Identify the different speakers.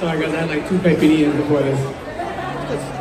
Speaker 1: Sorry guys, I had like two caipirinhas before this.